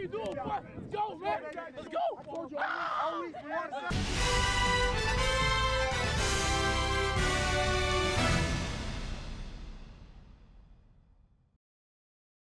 you doing, boy? Go,